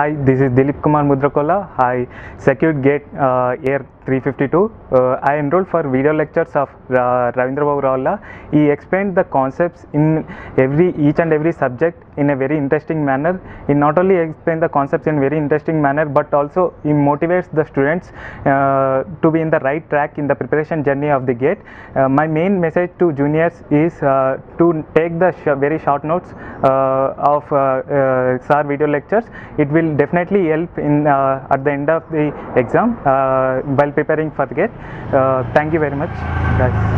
Hi, this is Dileep Kumar Mudrakola. I secured GATE uh, AIR 352. Uh, I enrolled for video lectures of uh, Ravindra Babu. He explained the concepts in every each and every subject in a very interesting manner. He not only explained the concepts in very interesting manner, but also he motivates the students uh, to be in the right track in the preparation journey of the GATE. Uh, my main message to juniors is uh, to take the sh- very short notes uh, of uh, SAR video lectures. It will definitely help in at the end of the exam uh, while preparing for the GATE. Uh, thank you very much, guys.